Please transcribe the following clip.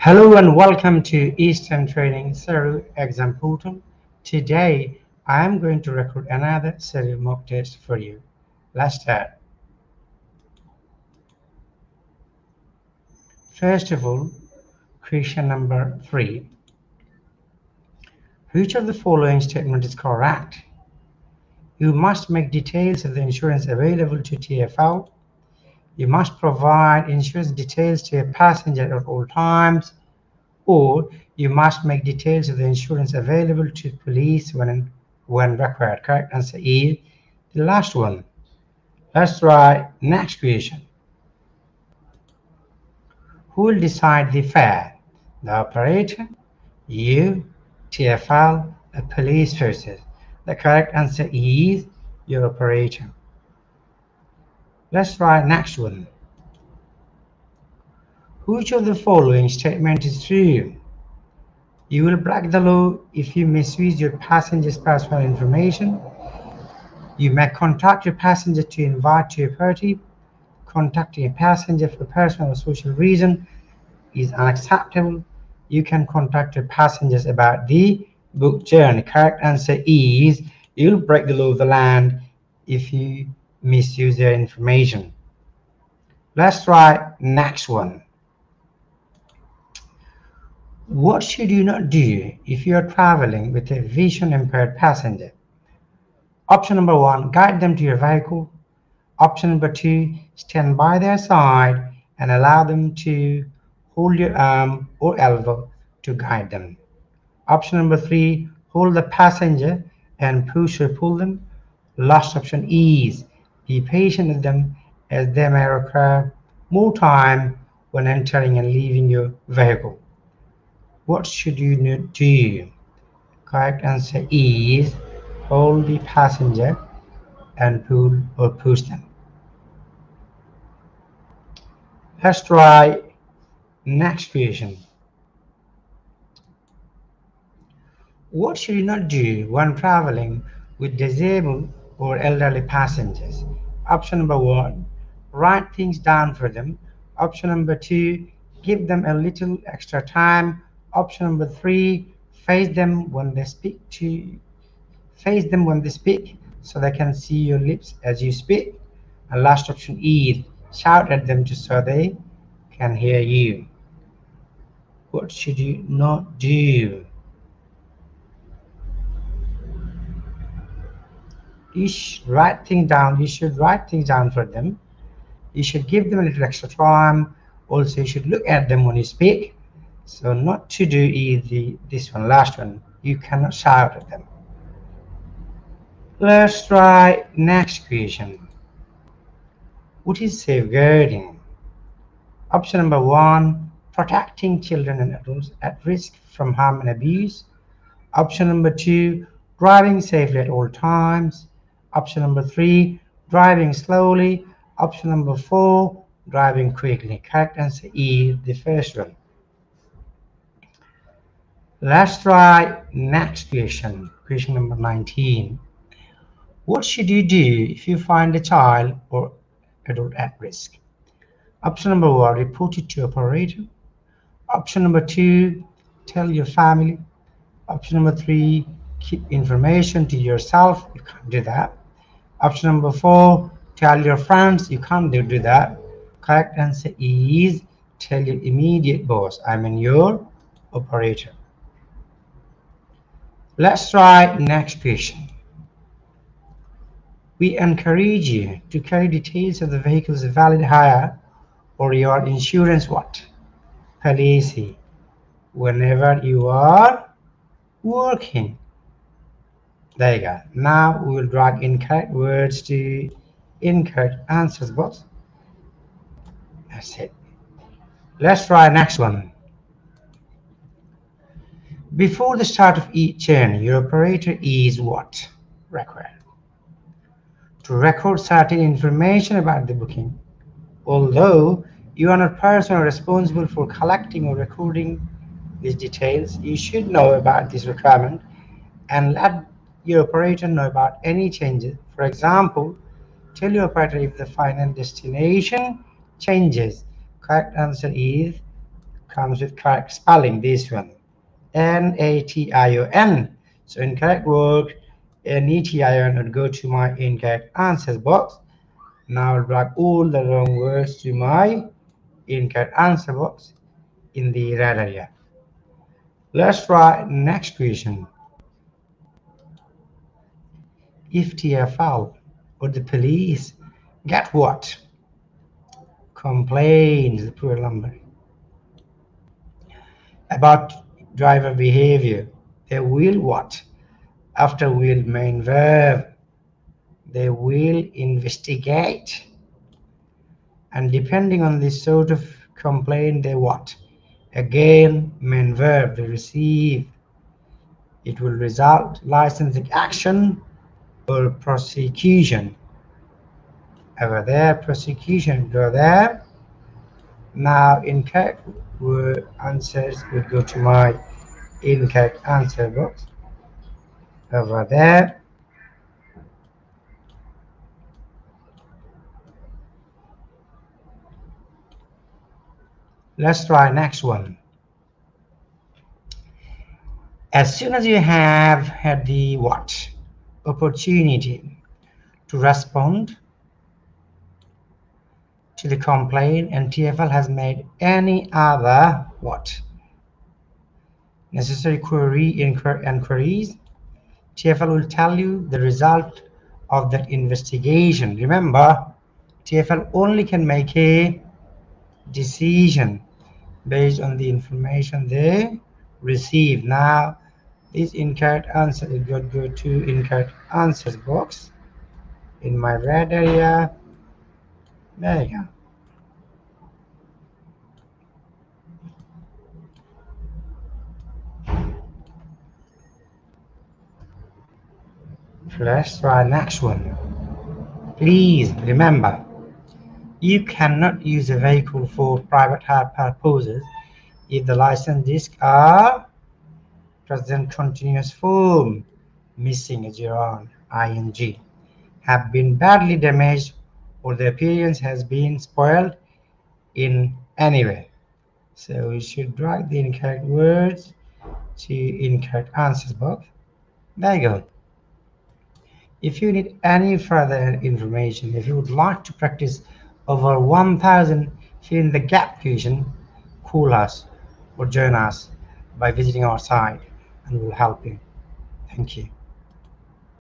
Hello and welcome to Eastend Training SERU Exam Portal. Today I am going to record another SERU mock test for you. Let's start. First of all, question number three. Which of the following statement is correct? You must make details of the insurance available to TFL you must provide insurance details to a passenger at all times, or you must make details of the insurance available to police when, when required. Correct answer is the last one. Let's try next question. Who will decide the fare? The operator, you, TFL, a police forces. The correct answer is your operator. Let's try next one. Which of the following statement is true? You will break the law if you misuse your passenger's personal information. You may contact your passenger to invite to a party. Contacting a passenger for personal or social reason is unacceptable. You can contact your passengers about the book journey. Correct answer is you'll break the law of the land if you misuse their information. Let's try next one. What should you not do if you are traveling with a vision impaired passenger? Option number one, guide them to your vehicle. Option number two, stand by their side and allow them to hold your arm or elbow to guide them. Option number three, hold the passenger and push or pull them. Last option is be patient with them as they may require more time when entering and leaving your vehicle. What should you do? Correct answer is hold the passenger and pull or push them. Let's try next question. What should you not do when traveling with disabled or elderly passengers? Option number one, write things down for them. Option number two, give them a little extra time. Option number three, face them when they speak to you. face them when they speak so they can see your lips as you speak. And last option is shout at them just so they can hear you. What should you not do? You should write things down you should write things down for them. You should give them a little extra time. Also you should look at them when you speak. So not to do easy this one last one. You cannot shout at them. Let's try next question. What is safeguarding? Option number one protecting children and adults at risk from harm and abuse. Option number two driving safely at all times Option number three, driving slowly. Option number four, driving quickly. Correct answer E, the first one. Let's try next question, question number 19. What should you do if you find a child or adult at risk? Option number one, report it to operator. Option number two, tell your family. Option number three, keep information to yourself. You can't do that. Option number four, tell your friends. You can't do, do that. Correct answer is tell your immediate boss. I mean your operator. Let's try next question. We encourage you to carry details of the vehicle's valid hire or your insurance what? Policy. Whenever you are working there you go. Now we will drag incorrect words to incorrect answers box. That's it. Let's try next one. Before the start of each journey, your operator is what? Required. To record certain information about the booking. Although you are not personally responsible for collecting or recording these details, you should know about this requirement and let your operator know about any changes. For example, tell your operator if the final destination changes. Correct answer is comes with correct spelling, this one. N-A-T-I-O-N. So incorrect word, N-E-T-I-O-N would go to my incorrect answers box. Now I'll drag all the wrong words to my incorrect answer box in the red area. Let's try next question. If TFL or the police get what? Complains the poor number about driver behavior. They will what? After will main verb. They will investigate. And depending on this sort of complaint, they what? Again, main verb, they receive. It will result licensing action or prosecution. Over there, prosecution, go there. Now, in word answers will go to my incorrect answer box over there let's try next one as soon as you have had the what opportunity to respond to the complaint and TFL has made any other what necessary query inquiries? TFL will tell you the result of that investigation. Remember TFL only can make a decision based on the information they receive. Now this incorrect answer is going to go to incorrect answers box in my red area there you go. Let's try next one. Please remember, you cannot use a vehicle for private purposes if the license discs are present continuous form, missing a gerund, ing, have been badly damaged or the appearance has been spoiled in any way. So we should drag the incorrect words to incorrect answers box. There you go. If you need any further information, if you would like to practice over 1000 fill in the gap question, call us or join us by visiting our site and we'll help you. Thank you.